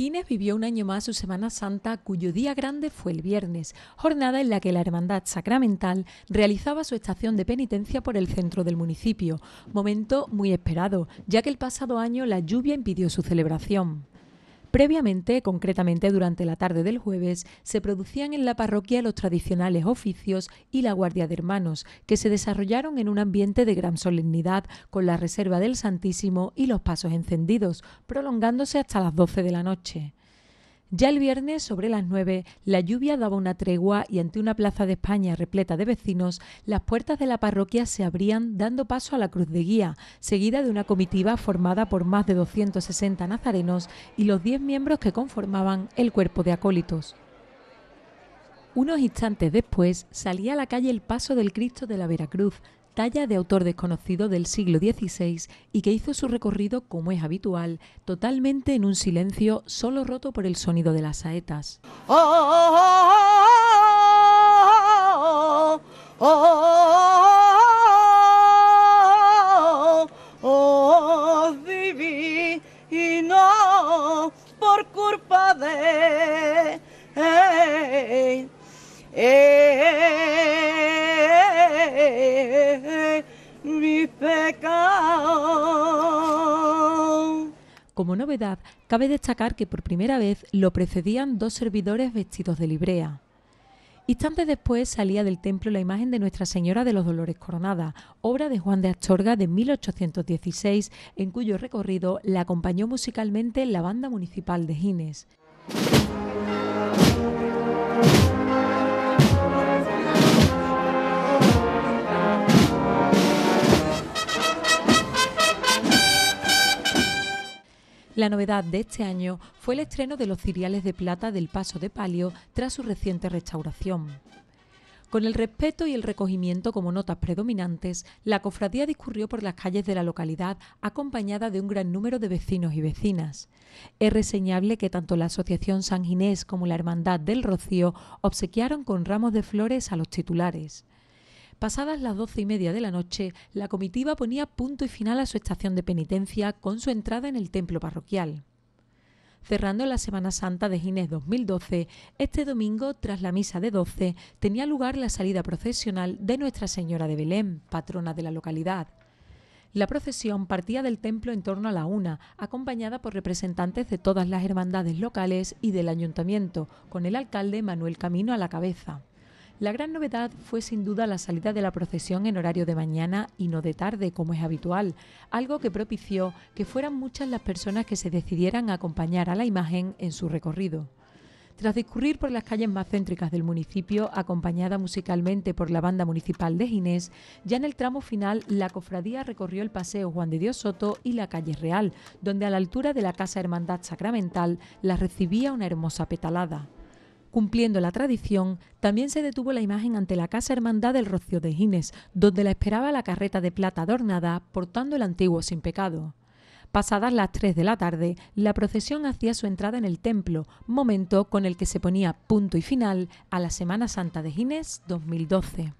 Gines vivió un año más su Semana Santa, cuyo día grande fue el viernes, jornada en la que la Hermandad Sacramental realizaba su estación de penitencia por el centro del municipio, momento muy esperado, ya que el pasado año la lluvia impidió su celebración. Previamente, concretamente durante la tarde del jueves, se producían en la parroquia los tradicionales oficios y la guardia de hermanos, que se desarrollaron en un ambiente de gran solemnidad, con la reserva del Santísimo y los pasos encendidos, prolongándose hasta las 12 de la noche. Ya el viernes, sobre las nueve, la lluvia daba una tregua y ante una plaza de España repleta de vecinos, las puertas de la parroquia se abrían dando paso a la cruz de guía, seguida de una comitiva formada por más de 260 nazarenos y los 10 miembros que conformaban el cuerpo de acólitos. Unos instantes después salía a la calle el paso del Cristo de la Veracruz, talla de autor desconocido del siglo XVI y que hizo su recorrido, como es habitual, totalmente en un silencio solo roto por el sonido de las saetas. por culpa de Como novedad, cabe destacar que por primera vez lo precedían dos servidores vestidos de librea. Instantes después salía del templo la imagen de Nuestra Señora de los Dolores Coronada, obra de Juan de Astorga de 1816, en cuyo recorrido la acompañó musicalmente la banda municipal de Gines. La novedad de este año fue el estreno de los ciriales de plata del Paso de Palio tras su reciente restauración. Con el respeto y el recogimiento como notas predominantes, la cofradía discurrió por las calles de la localidad acompañada de un gran número de vecinos y vecinas. Es reseñable que tanto la Asociación San Ginés como la Hermandad del Rocío obsequiaron con ramos de flores a los titulares. Pasadas las doce y media de la noche, la comitiva ponía punto y final a su estación de penitencia con su entrada en el templo parroquial. Cerrando la Semana Santa de Ginés 2012, este domingo, tras la misa de 12, tenía lugar la salida procesional de Nuestra Señora de Belén, patrona de la localidad. La procesión partía del templo en torno a la una, acompañada por representantes de todas las hermandades locales y del ayuntamiento, con el alcalde Manuel Camino a la cabeza. La gran novedad fue sin duda la salida de la procesión en horario de mañana y no de tarde, como es habitual, algo que propició que fueran muchas las personas que se decidieran a acompañar a la imagen en su recorrido. Tras discurrir por las calles más céntricas del municipio, acompañada musicalmente por la banda municipal de Ginés, ya en el tramo final la cofradía recorrió el paseo Juan de Dios Soto y la calle Real, donde a la altura de la Casa Hermandad Sacramental la recibía una hermosa petalada. Cumpliendo la tradición, también se detuvo la imagen ante la Casa Hermandad del Rocío de Gines, donde la esperaba la carreta de plata adornada portando el antiguo sin pecado. Pasadas las 3 de la tarde, la procesión hacía su entrada en el templo, momento con el que se ponía punto y final a la Semana Santa de Gines 2012.